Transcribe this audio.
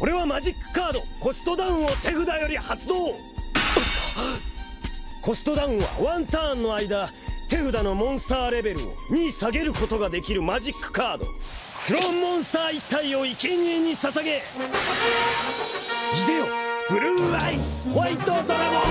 俺はマジックカードコストダウンを手札より発動。コストダウンはワンターンの間手札のモンスターレベルを2下げることができるマジックカード。クローンモンスター1体を生贄に捧げ。いでよブルーアイスホワイトドラゴン。